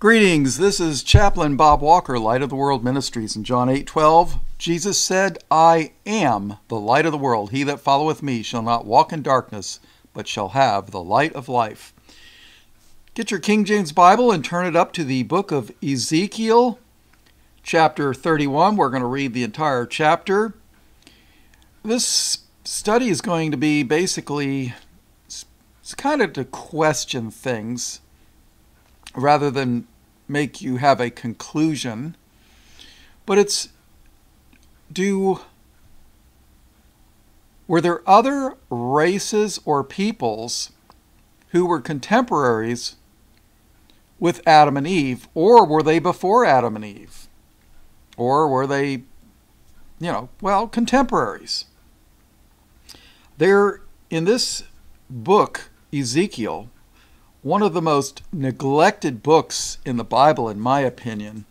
Greetings. This is Chaplain Bob Walker, Light of the World Ministries. In John 8:12, Jesus said, "I am the light of the world. He that followeth me shall not walk in darkness, but shall have the light of life." Get your King James Bible and turn it up to the book of Ezekiel, chapter 31. We're going to read the entire chapter. This study is going to be basically it's kind of to question things rather than make you have a conclusion. But it's do were there other races or peoples who were contemporaries with Adam and Eve, or were they before Adam and Eve? Or were they, you know, well, contemporaries? There, in this book, Ezekiel, one of the most neglected books in the Bible, in my opinion.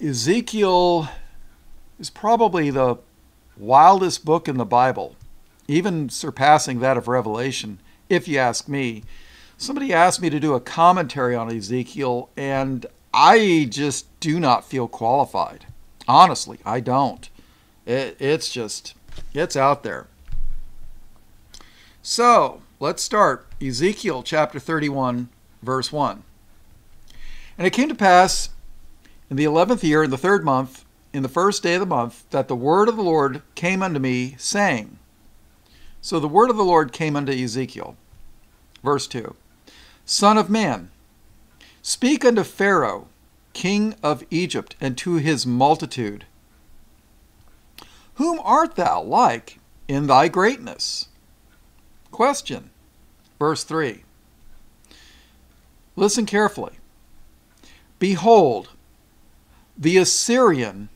Ezekiel is probably the wildest book in the Bible, even surpassing that of Revelation, if you ask me. Somebody asked me to do a commentary on Ezekiel, and I just do not feel qualified. Honestly, I don't. It, it's just, it's out there. So, let's start. Ezekiel chapter 31, verse 1. And it came to pass in the eleventh year, in the third month, in the first day of the month, that the word of the Lord came unto me, saying, So the word of the Lord came unto Ezekiel. Verse 2 Son of man, speak unto Pharaoh, king of Egypt, and to his multitude. Whom art thou like in thy greatness? Question. Verse 3. Listen carefully. Behold, the Assyrian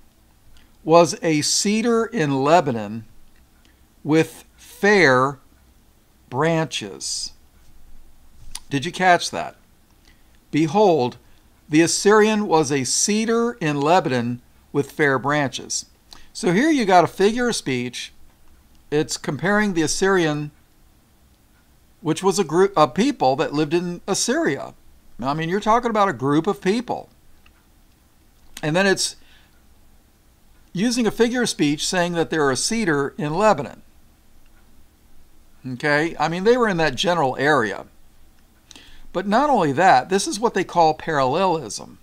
was a cedar in Lebanon with fair branches. Did you catch that? Behold, the Assyrian was a cedar in Lebanon with fair branches. So here you got a figure of speech. It's comparing the Assyrian which was a group of people that lived in Assyria. I mean, you're talking about a group of people. And then it's using a figure of speech saying that they're a cedar in Lebanon. Okay? I mean, they were in that general area. But not only that, this is what they call parallelism.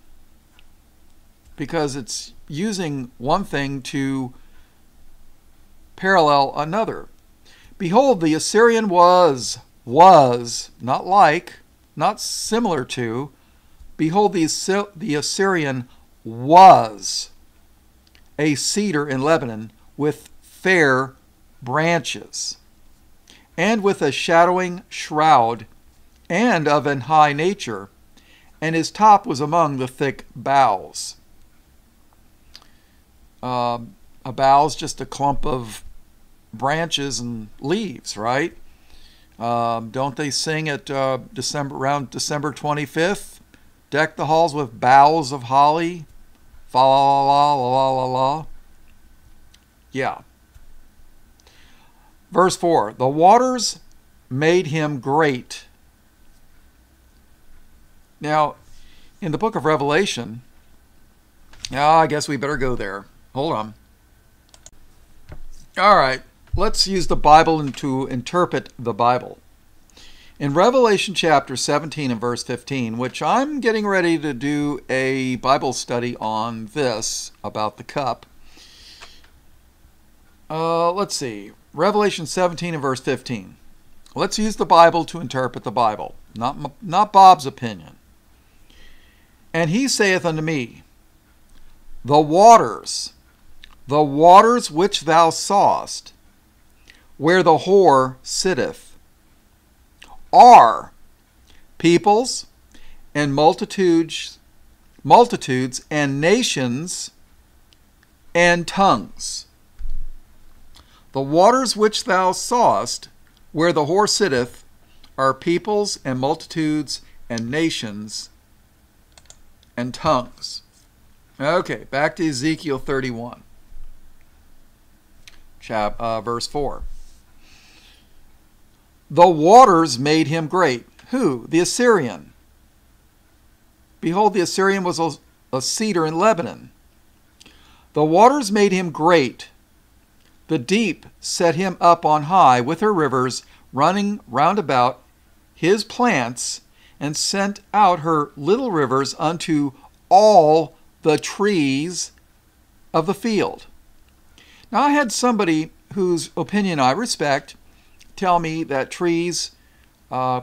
Because it's using one thing to parallel another. Behold, the Assyrian was was, not like, not similar to, behold, the, the Assyrian was a cedar in Lebanon with fair branches, and with a shadowing shroud, and of an high nature, and his top was among the thick boughs. Uh, a bough is just a clump of branches and leaves, right? Um, don't they sing at uh, December around December 25th? Deck the halls with boughs of holly. Fa la la la la la la. Yeah. Verse 4 The waters made him great. Now, in the book of Revelation, oh, I guess we better go there. Hold on. All right let's use the Bible to interpret the Bible. In Revelation chapter 17 and verse 15, which I'm getting ready to do a Bible study on this about the cup. Uh, let's see. Revelation 17 and verse 15. Let's use the Bible to interpret the Bible, not, not Bob's opinion. And he saith unto me, The waters, the waters which thou sawest, where the whore sitteth, are peoples and multitudes, multitudes and nations and tongues. The waters which thou sawest, where the whore sitteth, are peoples and multitudes and nations and tongues. Okay, back to Ezekiel 31, chap, uh, verse 4. The waters made him great. Who? The Assyrian. behold, the Assyrian was a, cedar in Lebanon. The waters made him great. The deep set him up on high with her rivers running round about his plants, and sent out her little rivers unto all the trees of the field. Now, I had somebody whose opinion I respect tell me that trees uh,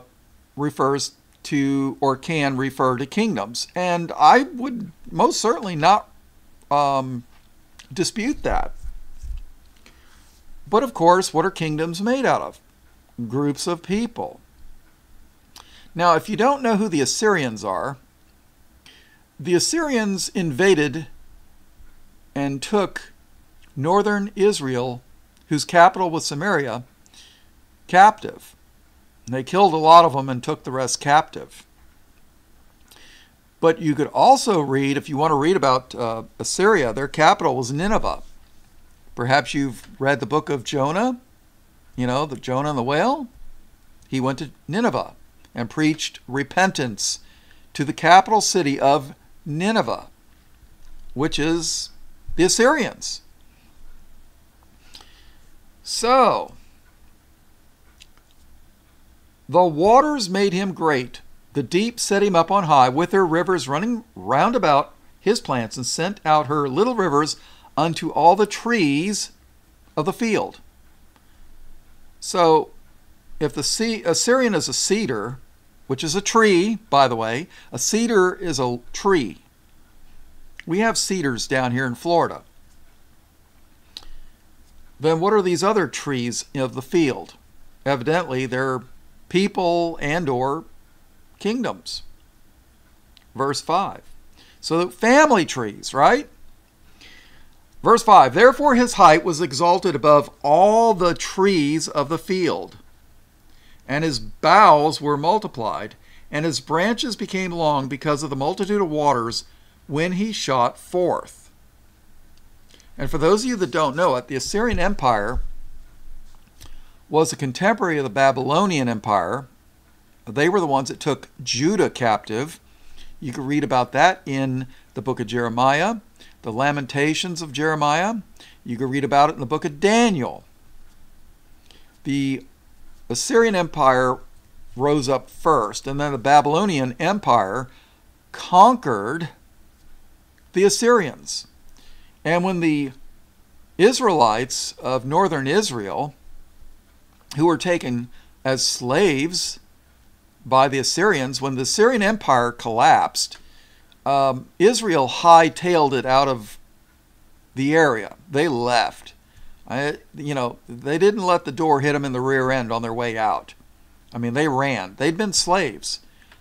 refers to or can refer to kingdoms, and I would most certainly not um, dispute that. But of course, what are kingdoms made out of? Groups of people. Now, if you don't know who the Assyrians are, the Assyrians invaded and took northern Israel, whose capital was Samaria, captive. They killed a lot of them and took the rest captive. But you could also read, if you want to read about uh, Assyria, their capital was Nineveh. Perhaps you've read the book of Jonah, you know, the Jonah and the whale. He went to Nineveh and preached repentance to the capital city of Nineveh, which is the Assyrians. So, the waters made him great. The deep set him up on high, with her rivers running round about his plants, and sent out her little rivers unto all the trees of the field. So, if the sea Assyrian is a cedar, which is a tree, by the way, a cedar is a tree. We have cedars down here in Florida. Then what are these other trees of the field? Evidently, they're people and or kingdoms. Verse 5. So family trees, right? Verse 5 Therefore his height was exalted above all the trees of the field, and his boughs were multiplied, and his branches became long because of the multitude of waters when he shot forth. And for those of you that don't know it, the Assyrian Empire was a contemporary of the Babylonian Empire. They were the ones that took Judah captive. You can read about that in the book of Jeremiah, the Lamentations of Jeremiah. You can read about it in the book of Daniel. The Assyrian Empire rose up first, and then the Babylonian Empire conquered the Assyrians. And when the Israelites of northern Israel who were taken as slaves by the Assyrians. When the Assyrian Empire collapsed, um, Israel hightailed it out of the area. They left. I, you know, they didn't let the door hit them in the rear end on their way out. I mean, they ran. They'd been slaves.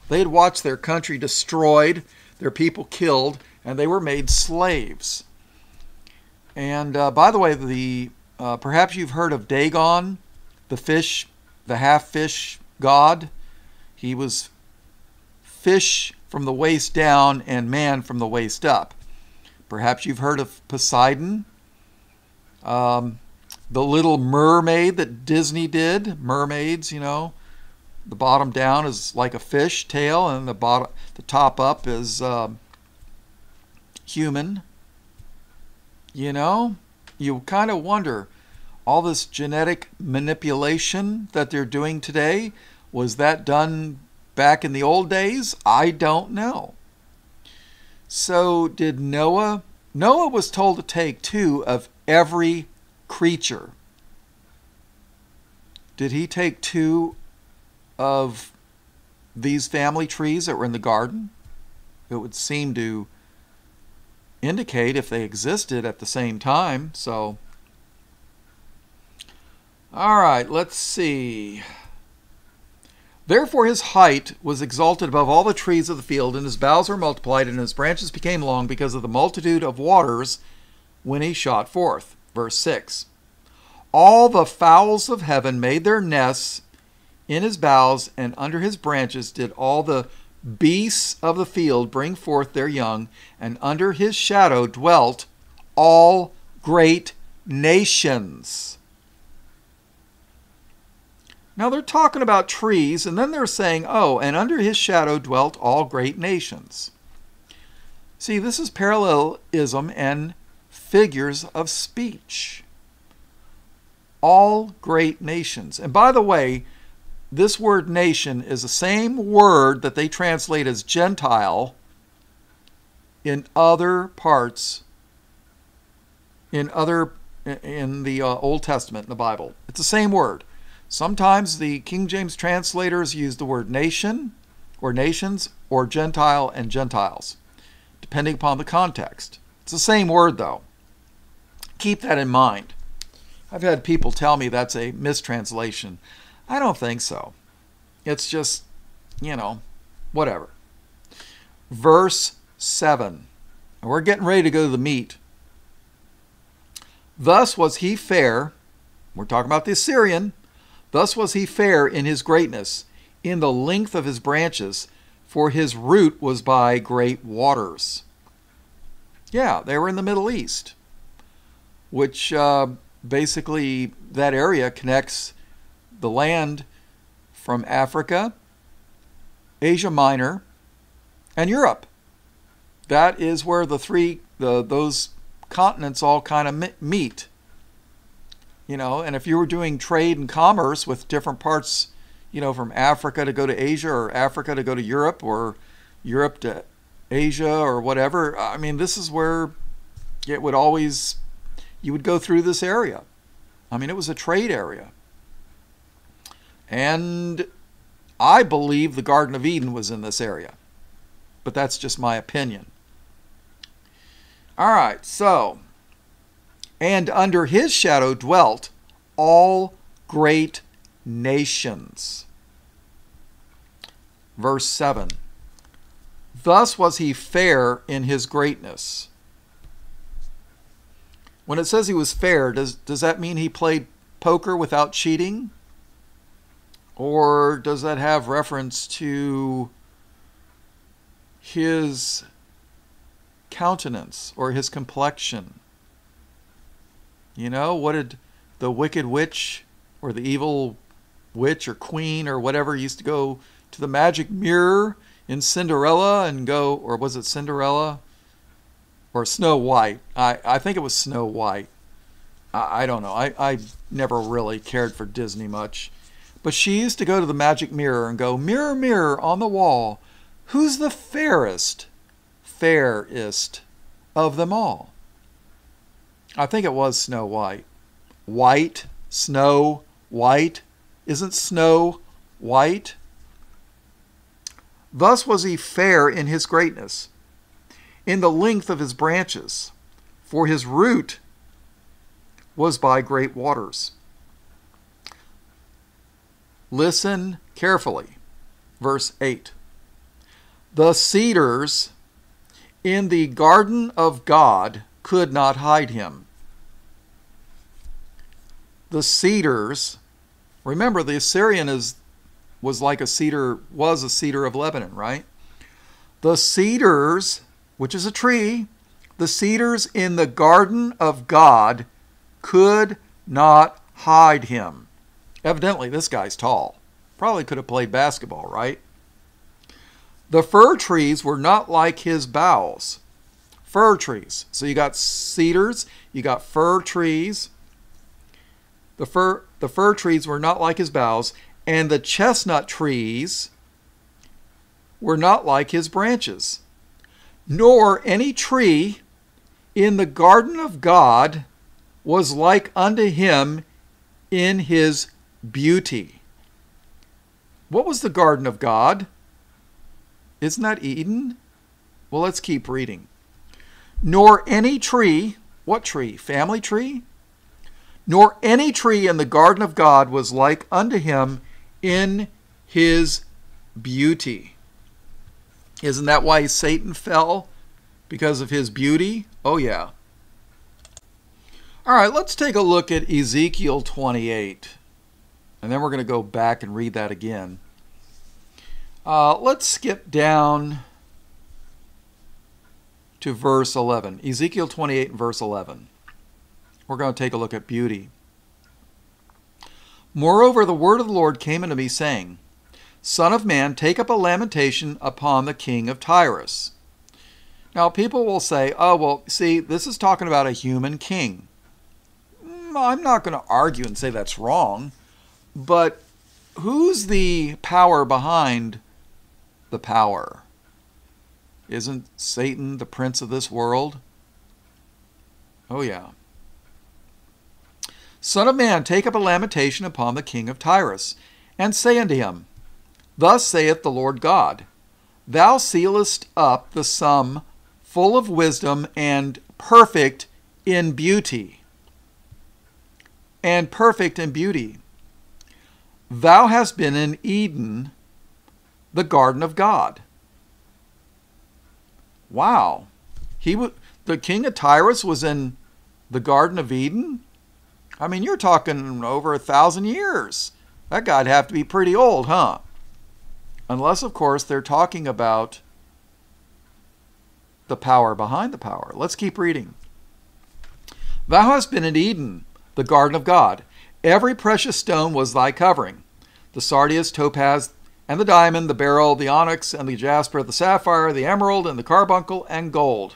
They'd watched their country destroyed, their people killed, and they were made slaves. And uh, by the way, the uh, perhaps you've heard of Dagon the fish, the half fish god. He was fish from the waist down and man from the waist up. Perhaps you've heard of Poseidon, um, the little mermaid that Disney did. Mermaids, you know, the bottom down is like a fish tail, and the bottom, the top up is uh, human. You know, you kind of wonder all this genetic manipulation that they're doing today, was that done back in the old days? I don't know. So, did Noah? Noah was told to take two of every creature. Did he take two of these family trees that were in the garden? It would seem to indicate if they existed at the same time. So, all right, let's see. Therefore his height was exalted above all the trees of the field, and his boughs were multiplied, and his branches became long because of the multitude of waters when he shot forth. Verse 6. All the fowls of heaven made their nests in his boughs, and under his branches did all the beasts of the field bring forth their young, and under his shadow dwelt all great nations. Now they're talking about trees, and then they're saying, oh, and under his shadow dwelt all great nations. See, this is parallelism and figures of speech. All great nations. And by the way, this word nation is the same word that they translate as Gentile in other parts, in other in the uh, Old Testament in the Bible. It's the same word. Sometimes the King James translators use the word nation or nations or Gentile and Gentiles, depending upon the context. It's the same word though. Keep that in mind. I've had people tell me that's a mistranslation. I don't think so. It's just, you know, whatever. Verse 7. We're getting ready to go to the meat. Thus was he fair. We're talking about the Assyrian. Thus was he fair in his greatness, in the length of his branches, for his root was by great waters. Yeah, they were in the Middle East, which uh, basically that area connects the land from Africa, Asia Minor, and Europe. That is where the three the those continents all kind of meet. You know, and if you were doing trade and commerce with different parts, you know, from Africa to go to Asia or Africa to go to Europe or Europe to Asia or whatever, I mean, this is where it would always you would go through this area. I mean, it was a trade area. And I believe the Garden of Eden was in this area. But that's just my opinion. All right, so, and under his shadow dwelt all great nations. Verse 7 Thus was he fair in his greatness. When it says he was fair, does, does that mean he played poker without cheating? Or does that have reference to his countenance or his complexion? You know, what did the wicked witch or the evil witch or queen or whatever used to go to the magic mirror in Cinderella and go, or was it Cinderella? Or Snow White? I, I think it was Snow White. I, I don't know. I, I never really cared for Disney much. But she used to go to the magic mirror and go, Mirror, mirror on the wall, who's the fairest, fairest of them all? I think it was Snow White. White, snow, white. Isn't snow white? Thus was he fair in his greatness, in the length of his branches, for his root was by great waters. Listen carefully. Verse 8. The cedars in the garden of God could not hide him. The cedars, remember the Assyrian is was like a cedar was a cedar of Lebanon, right? The cedars, which is a tree, the cedars in the garden of God could not hide him. Evidently, this guy's tall. Probably could have played basketball, right? The fir trees were not like his boughs. Fir trees. So you got cedars, you got fir trees. The fir, the fir trees were not like his boughs, and the chestnut trees were not like his branches. Nor any tree in the garden of God was like unto him in his beauty. What was the garden of God? Isn't that Eden? Well, let's keep reading. Nor any tree, what tree? Family tree? Nor any tree in the garden of God was like unto him in his beauty. Isn't that why Satan fell? Because of his beauty? Oh, yeah. All right, let's take a look at Ezekiel 28. And then we're going to go back and read that again. Uh, let's skip down to verse 11. Ezekiel 28 and verse 11. We're going to take a look at beauty. Moreover, the word of the Lord came unto me, saying, Son of man, take up a lamentation upon the king of Tyrus. Now, people will say, oh, well, see, this is talking about a human king. Mm, I'm not going to argue and say that's wrong, but who's the power behind the power? Isn't Satan the prince of this world? Oh, yeah. Son of man, take up a lamentation upon the king of Tyrus, and say unto him, Thus saith the Lord God, Thou sealest up the sum full of wisdom and perfect in beauty. And perfect in beauty. Thou hast been in Eden, the garden of God. Wow. He w- the king of Tyrus was in the Garden of Eden? I mean, you're talking over a thousand years. That guy'd have to be pretty old, huh? Unless, of course, they're talking about the power behind the power. Let's keep reading. Thou hast been in Eden, the garden of God. Every precious stone was thy covering the sardius, topaz, and the diamond, the beryl, the onyx, and the jasper, the sapphire, the emerald, and the carbuncle, and gold.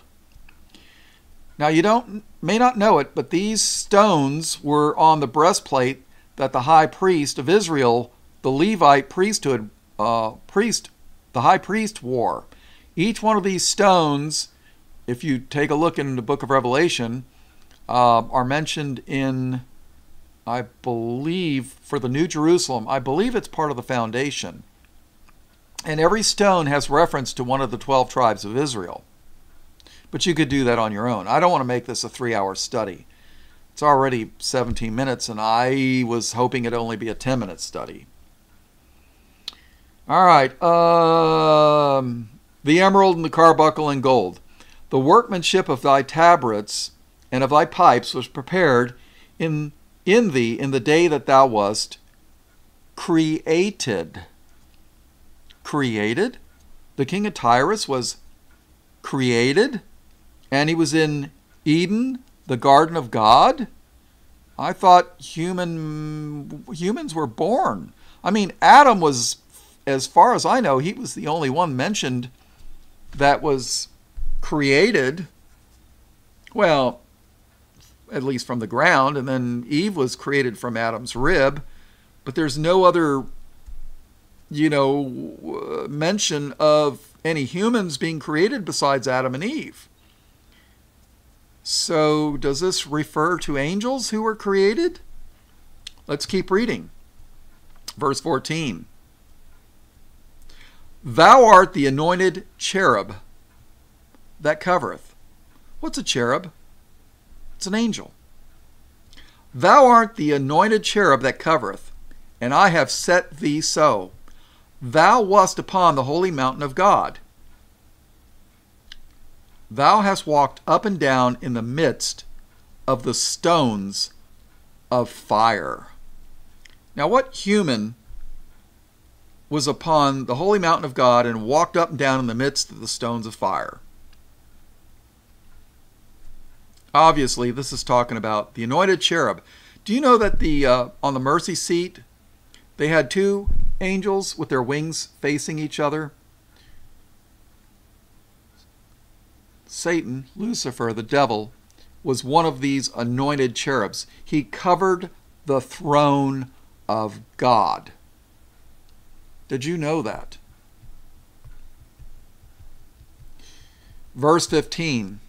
Now you don't may not know it, but these stones were on the breastplate that the high priest of Israel, the Levite priesthood uh, priest, the high priest wore. Each one of these stones, if you take a look in the book of Revelation, uh, are mentioned in, I believe, for the New Jerusalem. I believe it's part of the foundation. And every stone has reference to one of the 12 tribes of Israel. But you could do that on your own. I don't want to make this a three hour study. It's already 17 minutes, and I was hoping it'd only be a 10 minute study. All right. Um, the emerald and the carbuncle and gold. The workmanship of thy tabrets and of thy pipes was prepared in, in thee in the day that thou wast created. Created? The king of Tyrus was created, and he was in Eden, the garden of God? I thought human humans were born. I mean, Adam was as far as I know, he was the only one mentioned that was created, well, at least from the ground, and then Eve was created from Adam's rib, but there's no other, you know, mention of any humans being created besides Adam and Eve. So, does this refer to angels who were created? Let's keep reading. Verse 14. Thou art the anointed cherub that covereth. What's a cherub? It's an angel. Thou art the anointed cherub that covereth, and I have set thee so. Thou wast upon the holy mountain of God. Thou hast walked up and down in the midst of the stones of fire. Now, what human was upon the holy mountain of God and walked up and down in the midst of the stones of fire. Obviously, this is talking about the anointed cherub. Do you know that the uh, on the mercy seat they had two angels with their wings facing each other? Satan, Lucifer, the devil, was one of these anointed cherubs. He covered the throne of God. Did you know that? Verse 15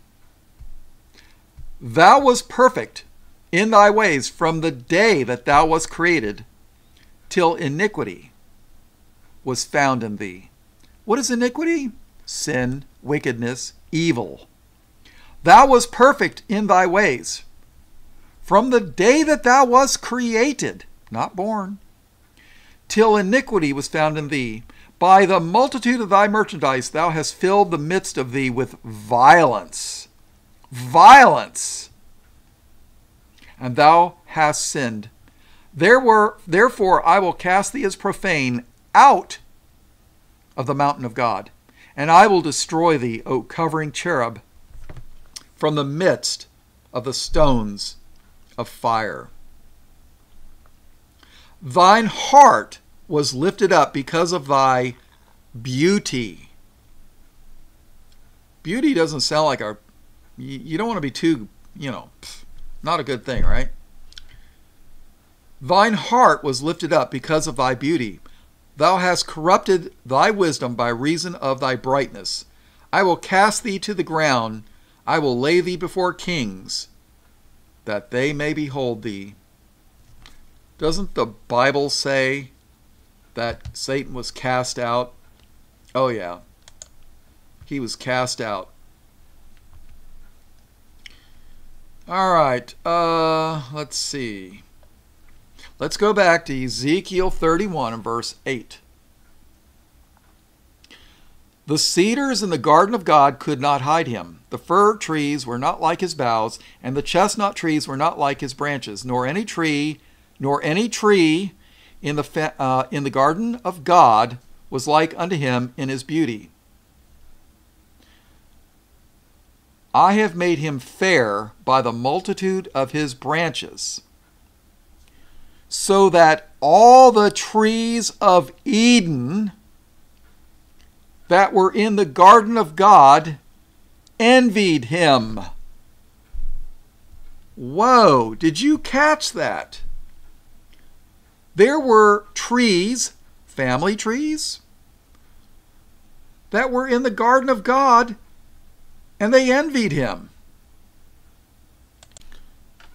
Thou was perfect in thy ways from the day that thou was created till iniquity was found in thee. What is iniquity? Sin, wickedness, evil. Thou was perfect in thy ways from the day that thou was created, not born, till iniquity was found in thee. By the multitude of thy merchandise thou hast filled the midst of thee with violence. Violence. And thou hast sinned. There were, therefore I will cast thee as profane out of the mountain of God, and I will destroy thee, O covering cherub, from the midst of the stones of fire. Thine heart was lifted up because of thy beauty. beauty doesn't sound like. You, you don't want to be too, you know, not a good thing, right? Thine heart was lifted up because of thy beauty. Thou hast corrupted thy wisdom by reason of thy brightness. I will cast thee to the ground. I will lay thee before kings, that they may behold thee. Doesn't the Bible say that Satan was cast out? Oh, yeah. He was cast out. All right. Uh, let's see. Let's go back to Ezekiel 31 and verse 8. The cedars in the garden of God could not hide him. The fir trees were not like his boughs, and the chestnut trees were not like his branches, nor any tree, nor any tree in the uh, in the garden of God was like unto him in his beauty. I have made him fair by the multitude of his branches so that all the trees of Eden that were in the garden of God envied him. Whoa, did you catch that? There were trees, family trees, that were in the garden of God, and they envied him.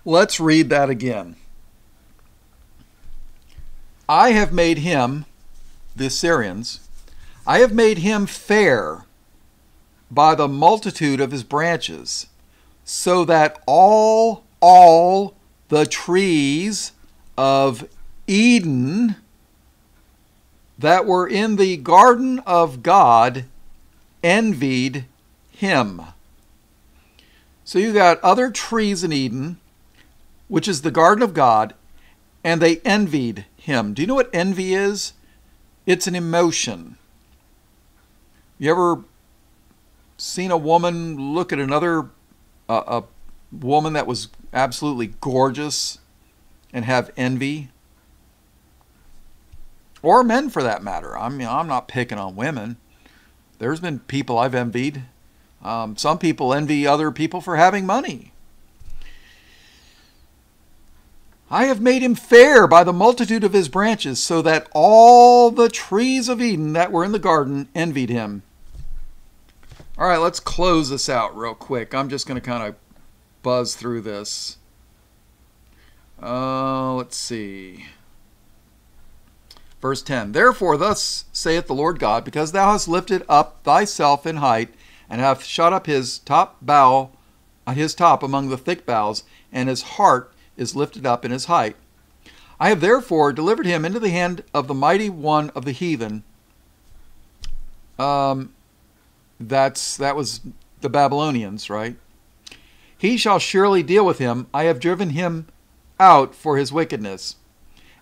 Let's read that again. I have made him, the Assyrians, I have made him fair by the multitude of his branches, so that all, all the trees of Eden that were in the garden of God envied him. So you've got other trees in Eden, which is the garden of God, and they envied him. Do you know what envy is? It's an emotion. You ever seen a woman look at another uh, a woman that was absolutely gorgeous and have envy? Or men for that matter. I mean, I'm not picking on women. There's been people I've envied. Um, some people envy other people for having money. I have made him fair by the multitude of his branches, so that all the trees of Eden that were in the garden envied him. All right, let's close this out real quick. I'm just going to kind of buzz through this. Uh, let's see. Verse 10 Therefore, thus saith the Lord God, because thou hast lifted up thyself in height, and hath shot up his top bough, his top among the thick boughs, and his heart is lifted up in his height. I have therefore delivered him into the hand of the mighty one of the heathen. Um, that's that was the Babylonians, right? He shall surely deal with him. I have driven him out for his wickedness.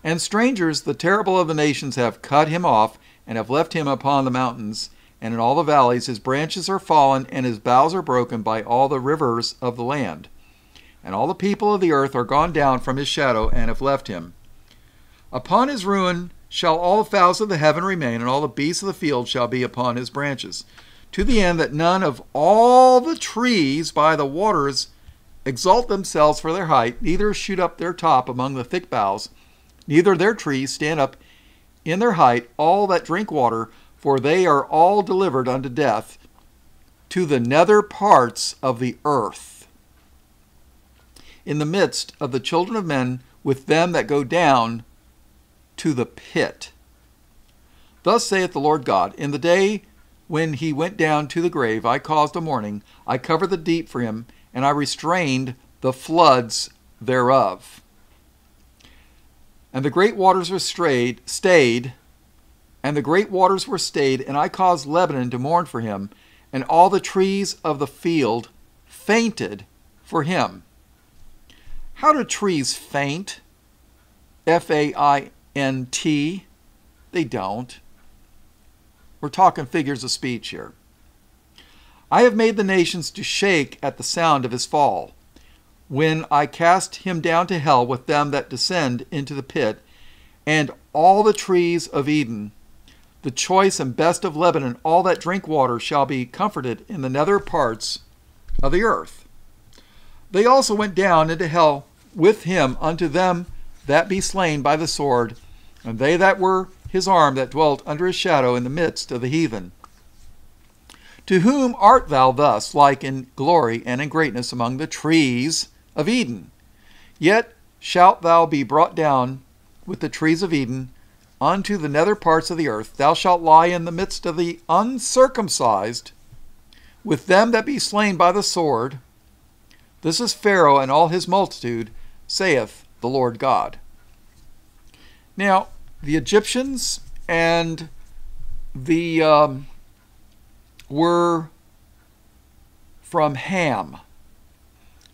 And strangers, the terrible of the nations, have cut him off and have left him upon the mountains and in all the valleys. His branches are fallen and his boughs are broken by all the rivers of the land and all the people of the earth are gone down from his shadow and have left him. Upon his ruin shall all the fowls of the heaven remain, and all the beasts of the field shall be upon his branches, to the end that none of all the trees by the waters exalt themselves for their height, neither shoot up their top among the thick boughs, neither their trees stand up in their height, all that drink water, for they are all delivered unto death to the nether parts of the earth in the midst of the children of men with them that go down to the pit. Thus saith the Lord God In the day when he went down to the grave, I caused a mourning, I covered the deep for him, and I restrained the floods thereof. And the great waters were strayed, stayed, and the great waters were stayed, and I caused Lebanon to mourn for him, and all the trees of the field fainted for him. How do trees faint? F A I N T. They don't. We're talking figures of speech here. I have made the nations to shake at the sound of his fall. When I cast him down to hell with them that descend into the pit, and all the trees of Eden the choice and best of Lebanon, all that drink water shall be comforted in the nether parts of the earth. They also went down into hell with him unto them that be slain by the sword, and they that were his arm that dwelt under his shadow in the midst of the heathen. To whom art thou thus like in glory and in greatness among the trees of Eden? Yet shalt thou be brought down with the trees of Eden unto the nether parts of the earth. Thou shalt lie in the midst of the uncircumcised, with them that be slain by the sword. This is Pharaoh and all his multitude, saith the Lord God. Now, the Egyptians and the um, were from Ham.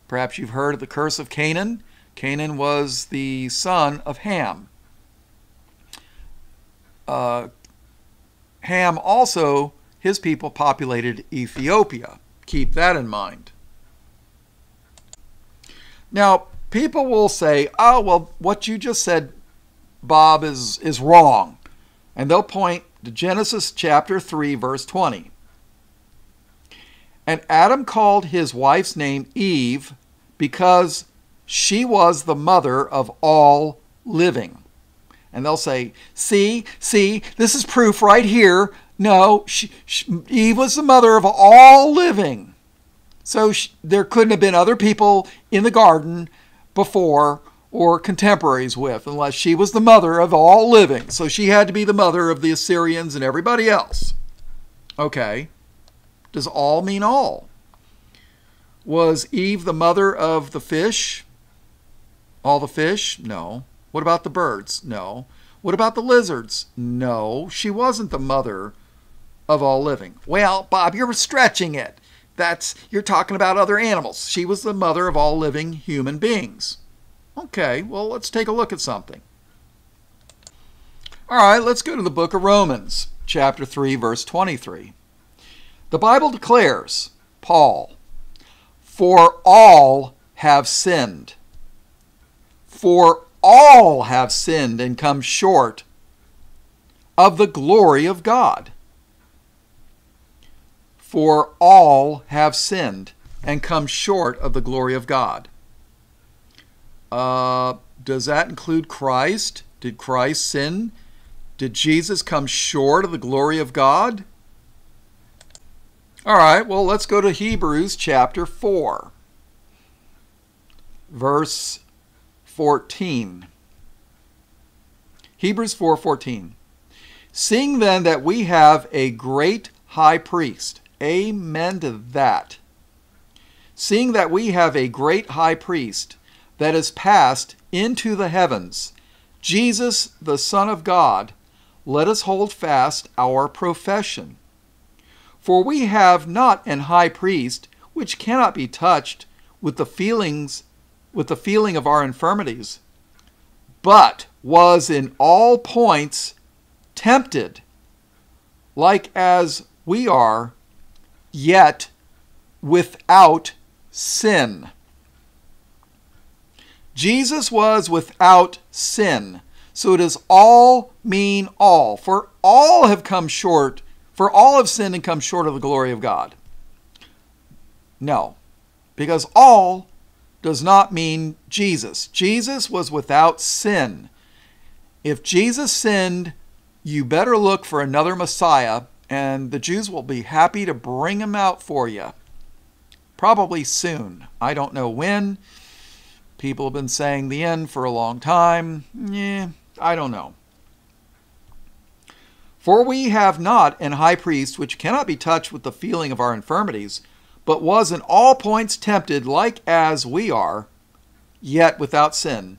Perhaps you've heard of the curse of Canaan. Canaan was the son of Ham. Uh, Ham also, his people populated Ethiopia. Keep that in mind. Now, people will say, oh, well, what you just said, Bob, is, is wrong. And they'll point to Genesis chapter 3, verse 20. And Adam called his wife's name Eve because she was the mother of all living. And they'll say, see, see, this is proof right here. No, she, she, Eve was the mother of all living. So she, there couldn't have been other people in the garden before or contemporaries with, unless she was the mother of all living. So she had to be the mother of the Assyrians and everybody else. Okay. Does all mean all? Was Eve the mother of the fish? All the fish? No. What about the birds? No. What about the lizards? No. She wasn't the mother of all living. Well, Bob, you're stretching it. That's you're talking about other animals. She was the mother of all living human beings. Okay, well, let's take a look at something. All right, let's go to the book of Romans, chapter 3, verse 23. The Bible declares, Paul, for all have sinned. For all have sinned and come short of the glory of God for all have sinned and come short of the glory of God. Uh, does that include Christ? Did Christ sin? Did Jesus come short of the glory of God? All right, well, let's go to Hebrews chapter 4, verse 14. Hebrews 4:14. Seeing then that we have a great high priest Amen to that. Seeing that we have a great high priest that is passed into the heavens, Jesus, the Son of God, let us hold fast our profession. For we have not an high priest which cannot be touched with the feelings with the feeling of our infirmities, but was in all points tempted, like as we are, yet without sin. Jesus was without sin. So it does all mean all? For all have come short, for all have sinned and come short of the glory of God. No, because all does not mean Jesus. Jesus was without sin. If Jesus sinned, you better look for another Messiah and the Jews will be happy to bring him out for you. Probably soon. I don't know when. People have been saying the end for a long time. Yeah, I don't know. For we have not an high priest which cannot be touched with the feeling of our infirmities, but was in all points tempted like as we are, yet without sin.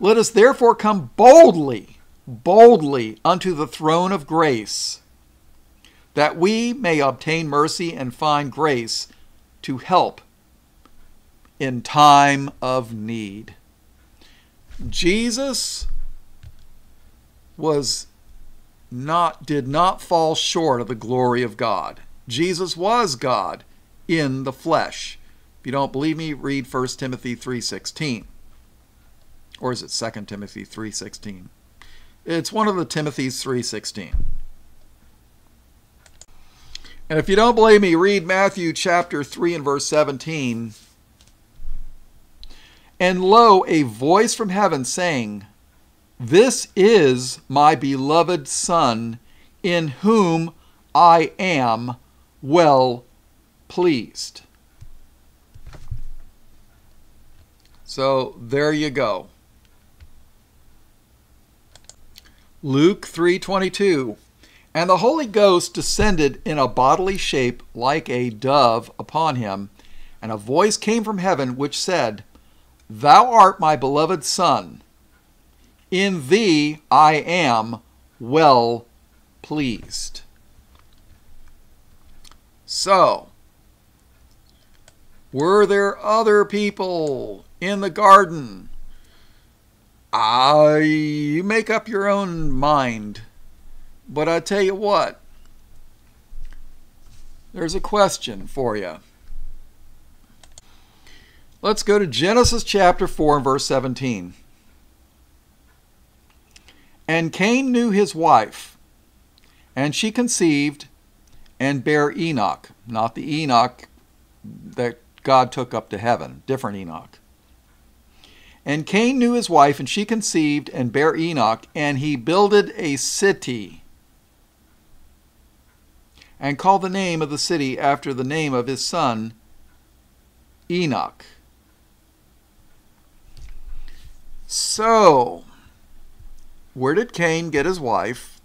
Let us therefore come boldly, boldly unto the throne of grace that we may obtain mercy and find grace to help in time of need. Jesus was not did not fall short of the glory of God. Jesus was God in the flesh. If you don't believe me, read 1 Timothy 3:16. Or is it 2 Timothy 3:16? It's one of the Timothy's 3:16. And if you don't believe me, read Matthew chapter 3 and verse 17. And lo, a voice from heaven saying, This is my beloved Son, in whom I am well pleased. So there you go. Luke 3:22 And the Holy Ghost descended in a bodily shape like a dove upon him and a voice came from heaven which said Thou art my beloved son in thee I am well pleased So were there other people in the garden. I you make up your own mind. But I tell you what, there's a question for you. Let's go to Genesis chapter 4 and verse 17. And Cain knew his wife, and she conceived and bare Enoch, not the Enoch that God took up to heaven, different Enoch. And Cain knew his wife, and she conceived and bare Enoch, and he builded a city, and call the name of the city after the name of his son, Enoch. So, where did Cain get his wife?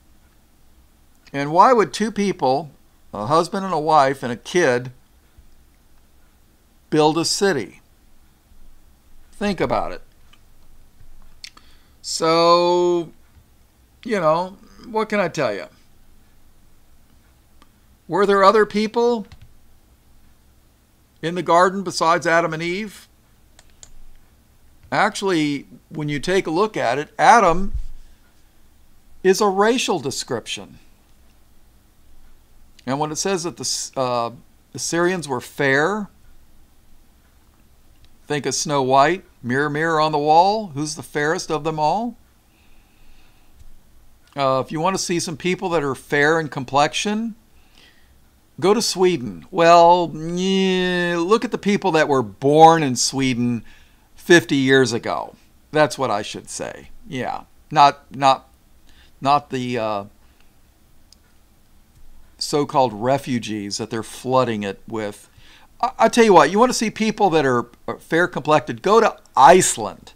And why would two people, a husband and a wife and a kid, build a city? Think about it. So, you know, what can I tell you? Were there other people in the garden besides Adam and Eve? Actually, when you take a look at it, Adam is a racial description. And when it says that the uh, Assyrians were fair, think of Snow White, Mirror, mirror on the wall, who's the fairest of them all? Uh, if you want to see some people that are fair in complexion, go to Sweden. Well, yeah, look at the people that were born in Sweden 50 years ago. That's what I should say. Yeah, not not not the uh, so-called refugees that they're flooding it with I tell you what, you want to see people that are fair complected, go to Iceland.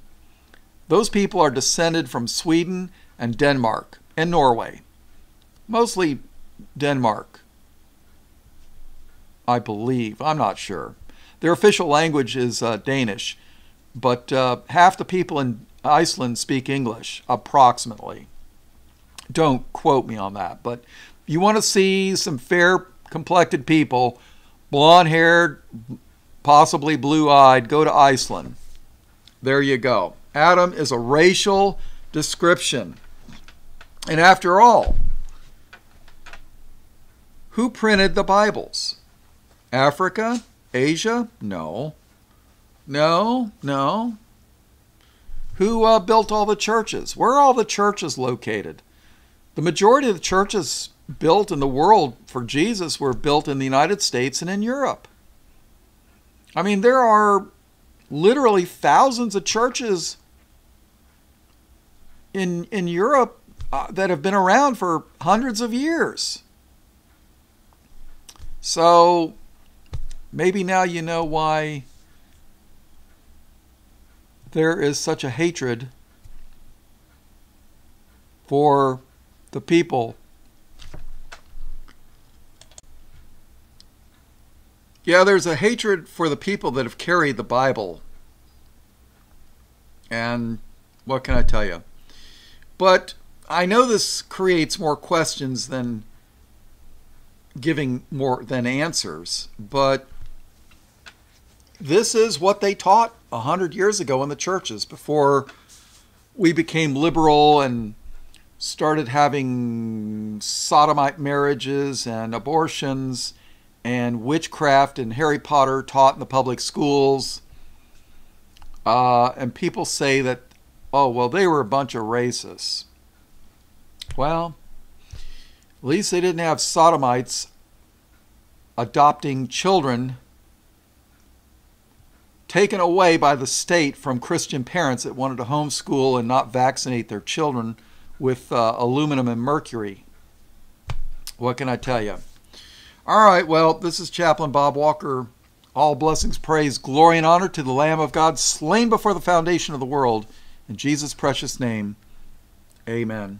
Those people are descended from Sweden and Denmark and Norway. Mostly Denmark, I believe. I'm not sure. Their official language is uh, Danish, but uh, half the people in Iceland speak English, approximately. Don't quote me on that, but you want to see some fair complected people blonde haired, possibly blue eyed, go to Iceland. There you go. Adam is a racial description. And after all, who printed the Bibles? Africa? Asia? No. No, no. Who uh, built all the churches? Where are all the churches located? The majority of the churches built in the world for Jesus were built in the United States and in Europe. I mean, there are literally thousands of churches in in Europe uh, that have been around for hundreds of years. So maybe now you know why there is such a hatred for the people Yeah, there's a hatred for the people that have carried the Bible. And what can I tell you? But I know this creates more questions than giving more than answers, but this is what they taught a hundred years ago in the churches before we became liberal and started having sodomite marriages and abortions and witchcraft and Harry Potter taught in the public schools. Uh, and people say that, oh, well, they were a bunch of racists. Well, at least they didn't have sodomites adopting children taken away by the state from Christian parents that wanted to homeschool and not vaccinate their children with uh, aluminum and mercury. What can I tell you? All right, well, this is Chaplain Bob Walker. All blessings, praise, glory, and honor to the Lamb of God slain before the foundation of the world. In Jesus' precious name, amen.